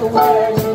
the world.